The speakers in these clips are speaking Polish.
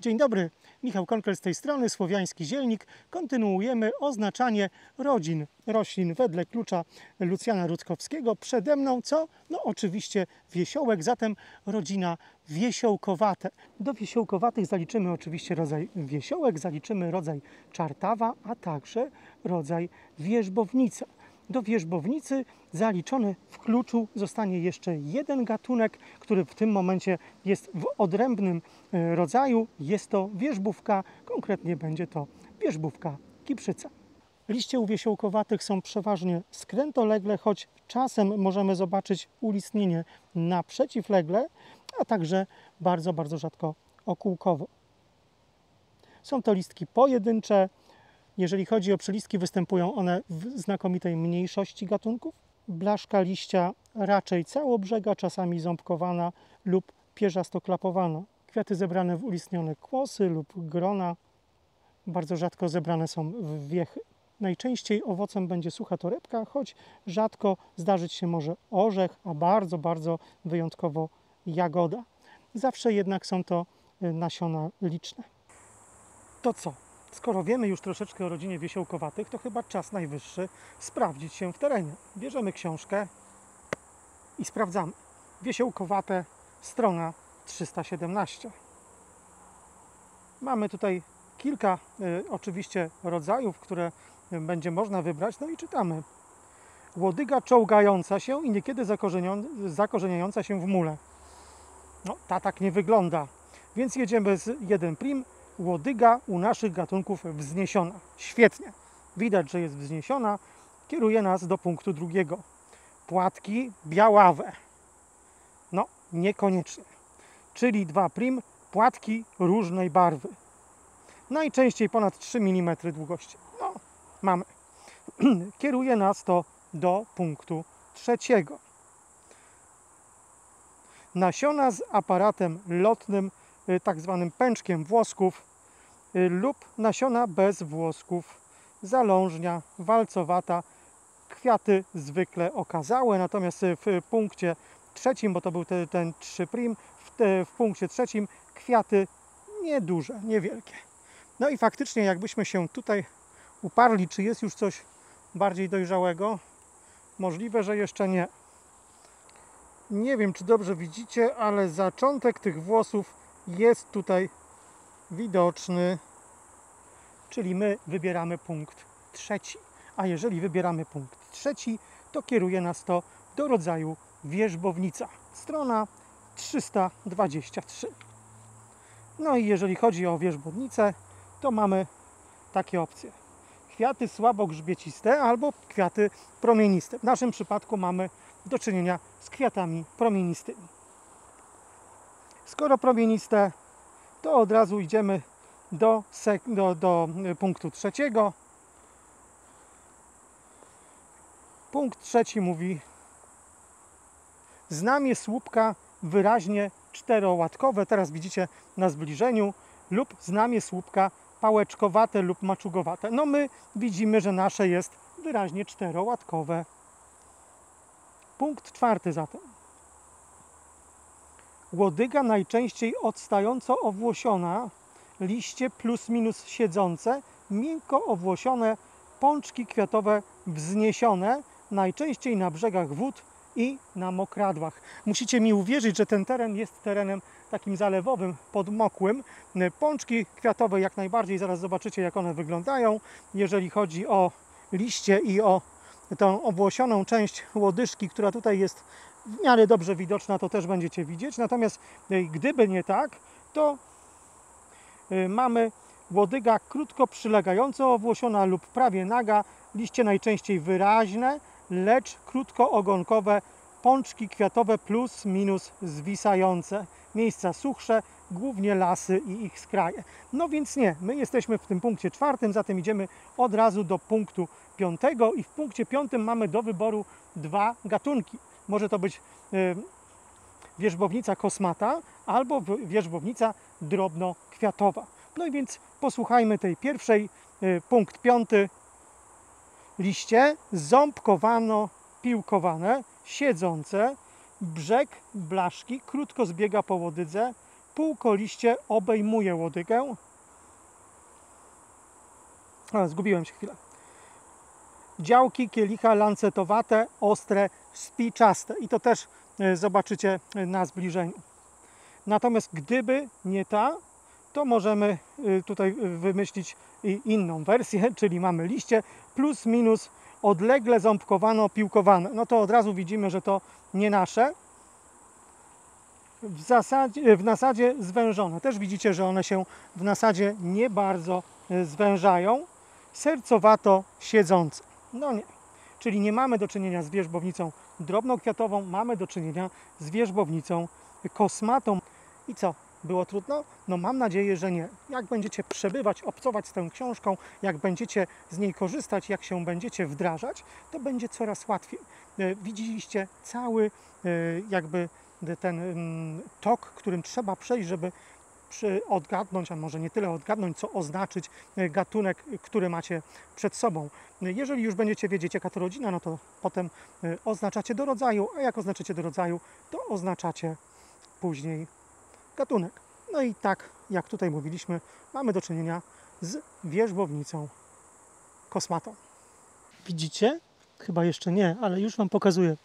Dzień dobry, Michał Konkel z tej strony, Słowiański Zielnik. Kontynuujemy oznaczanie rodzin roślin wedle klucza Lucjana Rutkowskiego. Przede mną co? No oczywiście wiesiołek, zatem rodzina wiesiołkowate. Do wiesiołkowatych zaliczymy oczywiście rodzaj wiesiołek, zaliczymy rodzaj czartawa, a także rodzaj wierzbownica. Do wierzbownicy zaliczony w kluczu zostanie jeszcze jeden gatunek, który w tym momencie jest w odrębnym e, rodzaju. Jest to wierzbówka, konkretnie będzie to wierzbówka kiprzyca. Liście u wiesiołkowatych są przeważnie skrętolegle, choć czasem możemy zobaczyć ulistnienie naprzeciwlegle, a także bardzo, bardzo rzadko okółkowo. Są to listki pojedyncze, jeżeli chodzi o przylistki, występują one w znakomitej mniejszości gatunków. Blaszka liścia raczej całobrzega, czasami ząbkowana lub pierzasto-klapowana. Kwiaty zebrane w ulistnione kłosy lub grona. Bardzo rzadko zebrane są w wiechy. Najczęściej owocem będzie sucha torebka, choć rzadko zdarzyć się może orzech, a bardzo, bardzo wyjątkowo jagoda. Zawsze jednak są to y, nasiona liczne. To co? Skoro wiemy już troszeczkę o rodzinie wiesiołkowatych, to chyba czas najwyższy sprawdzić się w terenie. Bierzemy książkę i sprawdzamy. Wiesiołkowate, strona 317. Mamy tutaj kilka y, oczywiście rodzajów, które będzie można wybrać. No i czytamy. Łodyga czołgająca się i niekiedy zakorzeniająca się w mule. No, ta tak nie wygląda. Więc jedziemy z 1 prim łodyga u naszych gatunków wzniesiona. Świetnie. Widać, że jest wzniesiona. Kieruje nas do punktu drugiego. Płatki białawe. No, niekoniecznie. Czyli 2 prim, płatki różnej barwy. Najczęściej ponad 3 mm długości. No, mamy. Kieruje nas to do punktu trzeciego. Nasiona z aparatem lotnym, y, tak zwanym pęczkiem włosków, lub nasiona bez włosków, zalążnia, walcowata, kwiaty zwykle okazałe, natomiast w punkcie trzecim, bo to był ten, ten 3 prim, w, te, w punkcie trzecim kwiaty nieduże, niewielkie. No i faktycznie jakbyśmy się tutaj uparli, czy jest już coś bardziej dojrzałego, możliwe, że jeszcze nie. Nie wiem, czy dobrze widzicie, ale zaczątek tych włosów jest tutaj widoczny, czyli my wybieramy punkt trzeci. A jeżeli wybieramy punkt trzeci, to kieruje nas to do rodzaju wierzbownica. Strona 323. No i jeżeli chodzi o wierzbownicę, to mamy takie opcje. Kwiaty słabo grzbieciste albo kwiaty promieniste. W naszym przypadku mamy do czynienia z kwiatami promienistymi. Skoro promieniste, to od razu idziemy do, do, do punktu trzeciego. Punkt trzeci mówi znamie słupka wyraźnie czterołatkowe, teraz widzicie na zbliżeniu, lub znamie słupka pałeczkowate lub maczugowate. No my widzimy, że nasze jest wyraźnie czterołatkowe. Punkt czwarty zatem. Łodyga najczęściej odstająco owłosiona, liście plus minus siedzące, miękko owłosione, pączki kwiatowe wzniesione, najczęściej na brzegach wód i na mokradłach. Musicie mi uwierzyć, że ten teren jest terenem takim zalewowym, podmokłym. Pączki kwiatowe jak najbardziej, zaraz zobaczycie jak one wyglądają. Jeżeli chodzi o liście i o tą obłosioną część łodyżki, która tutaj jest w miarę dobrze widoczna, to też będziecie widzieć. Natomiast e, gdyby nie tak, to e, mamy łodyga krótko przylegająco owłosiona lub prawie naga, liście najczęściej wyraźne, lecz krótko ogonkowe, pączki kwiatowe plus minus zwisające. Miejsca suchsze, głównie lasy i ich skraje. No więc nie, my jesteśmy w tym punkcie czwartym, zatem idziemy od razu do punktu piątego i w punkcie piątym mamy do wyboru dwa gatunki. Może to być e, wierzbownica kosmata albo wierzbownica drobnokwiatowa. No i więc posłuchajmy tej pierwszej, e, punkt piąty. Liście ząbkowano-piłkowane, siedzące, brzeg blaszki, krótko zbiega po łodydze, półkoliście obejmuje łodygę. Zgubiłem się chwilę. Działki kielicha lancetowate, ostre, spiczaste. I to też e, zobaczycie e, na zbliżeniu. Natomiast gdyby nie ta, to możemy y, tutaj wymyślić inną wersję, czyli mamy liście plus minus odlegle ząbkowano-piłkowane. No to od razu widzimy, że to nie nasze. W, zasadzie, w nasadzie zwężone. Też widzicie, że one się w nasadzie nie bardzo zwężają. Sercowato siedzące. No nie. Czyli nie mamy do czynienia z wierzbownicą drobnokwiatową, mamy do czynienia z wierzbownicą kosmatą. I co? Było trudno? No mam nadzieję, że nie. Jak będziecie przebywać, obcować z tą książką, jak będziecie z niej korzystać, jak się będziecie wdrażać, to będzie coraz łatwiej. E, Widzieliście cały e, jakby ten mm, tok, którym trzeba przejść, żeby przy odgadnąć, a może nie tyle odgadnąć, co oznaczyć e, gatunek, który macie przed sobą. Jeżeli już będziecie wiedzieć, jaka to rodzina, no to potem e, oznaczacie do rodzaju, a jak oznaczycie do rodzaju, to oznaczacie później gatunek. No i tak, jak tutaj mówiliśmy, mamy do czynienia z wierzbownicą kosmatą. Widzicie? Chyba jeszcze nie, ale już Wam pokazuję.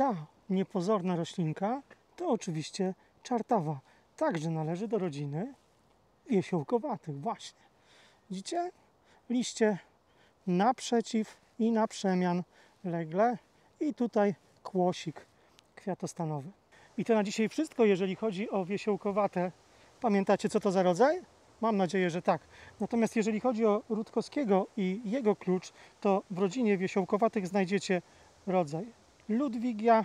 Ta niepozorna roślinka to oczywiście czartawa. Także należy do rodziny wiesiołkowatych. Właśnie. Widzicie? Liście naprzeciw i na przemian legle i tutaj kłosik kwiatostanowy. I to na dzisiaj wszystko, jeżeli chodzi o wiesiołkowate. Pamiętacie, co to za rodzaj? Mam nadzieję, że tak. Natomiast jeżeli chodzi o Rutkowskiego i jego klucz, to w rodzinie wiesiołkowatych znajdziecie rodzaj Ludwigia,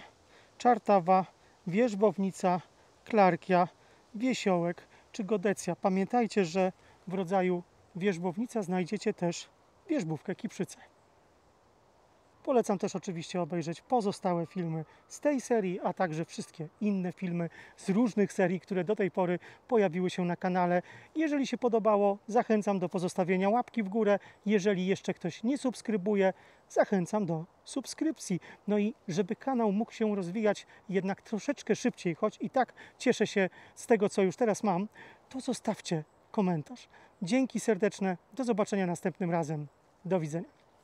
Czartawa, Wierzbownica, Klarkia, Wiesiołek czy Godecja. Pamiętajcie, że w rodzaju wierzbownica znajdziecie też wierzbówkę kiprzycę. Polecam też oczywiście obejrzeć pozostałe filmy z tej serii, a także wszystkie inne filmy z różnych serii, które do tej pory pojawiły się na kanale. Jeżeli się podobało, zachęcam do pozostawienia łapki w górę. Jeżeli jeszcze ktoś nie subskrybuje, zachęcam do subskrypcji. No i żeby kanał mógł się rozwijać jednak troszeczkę szybciej, choć i tak cieszę się z tego, co już teraz mam, to zostawcie komentarz. Dzięki serdeczne, do zobaczenia następnym razem. Do widzenia.